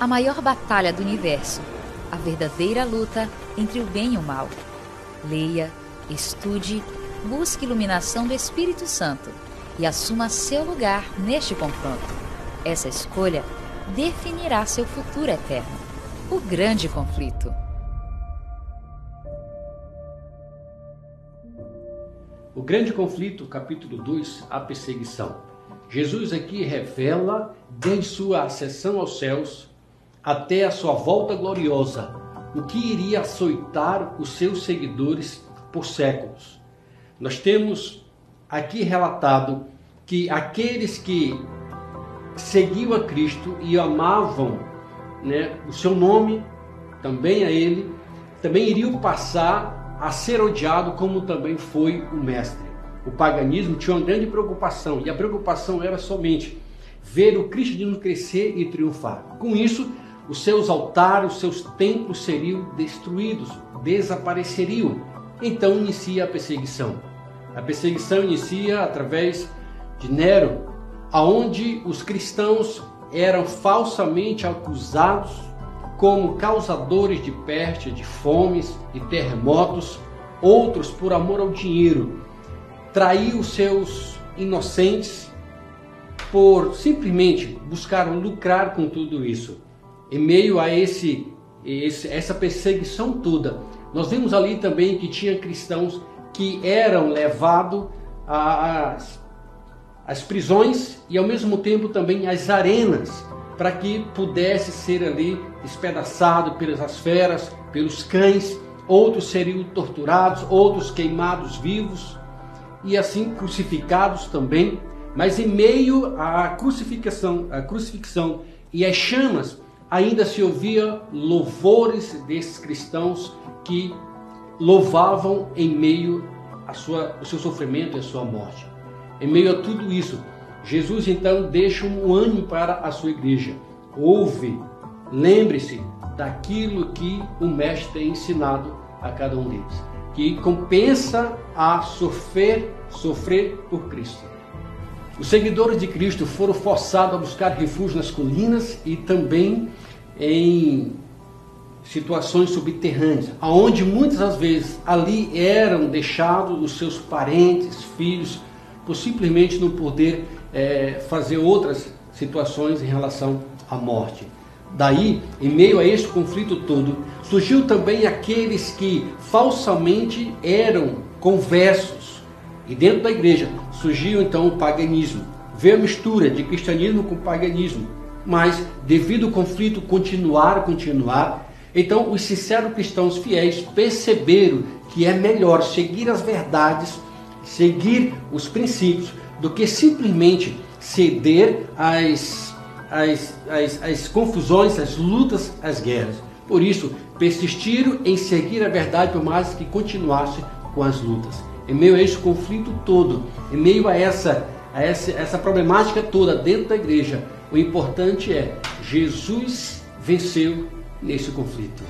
a maior batalha do universo, a verdadeira luta entre o bem e o mal. Leia, estude, busque iluminação do Espírito Santo e assuma seu lugar neste confronto. Essa escolha definirá seu futuro eterno. O grande conflito. O grande conflito, capítulo 2, a perseguição. Jesus aqui revela, desde sua ascensão aos céus até a sua volta gloriosa, o que iria açoitar os seus seguidores por séculos. Nós temos aqui relatado que aqueles que seguiam a Cristo e amavam né, o seu nome, também a Ele, também iriam passar a ser odiado como também foi o Mestre. O paganismo tinha uma grande preocupação e a preocupação era somente ver o cristianismo crescer e triunfar. Com isso, os seus altares, os seus templos seriam destruídos, desapareceriam. Então inicia a perseguição. A perseguição inicia através de Nero, aonde os cristãos eram falsamente acusados como causadores de peste, de fomes, de terremotos, outros por amor ao dinheiro, traiu seus inocentes por simplesmente buscar lucrar com tudo isso em meio a esse, esse, essa perseguição toda, nós vimos ali também que tinha cristãos que eram levados às, às prisões e ao mesmo tempo também às arenas para que pudesse ser ali despedaçado pelas feras, pelos cães, outros seriam torturados, outros queimados vivos e assim crucificados também. Mas em meio à crucificação, à crucifixão e às chamas, ainda se ouvia louvores desses cristãos que louvavam em meio a sua, o seu sofrimento e a sua morte. Em meio a tudo isso, Jesus então deixa um ânimo para a sua igreja. Ouve, lembre-se daquilo que o Mestre tem ensinado a cada um deles, que compensa a sofrer, sofrer por Cristo. Os seguidores de Cristo foram forçados a buscar refúgio nas colinas e também em situações subterrâneas, aonde muitas das vezes ali eram deixados os seus parentes, filhos, por simplesmente não poder é, fazer outras situações em relação à morte. Daí, em meio a este conflito todo, surgiu também aqueles que falsamente eram conversos e dentro da igreja surgiu então o paganismo. Veio a mistura de cristianismo com paganismo. Mas, devido ao conflito continuar, continuar, então os sinceros cristãos fiéis perceberam que é melhor seguir as verdades, seguir os princípios, do que simplesmente ceder às, às, às, às confusões, às lutas, às guerras. Por isso, persistiram em seguir a verdade por mais que continuasse com as lutas em meio a esse conflito todo, em meio a essa, a essa, essa problemática toda dentro da igreja, o importante é Jesus venceu nesse conflito.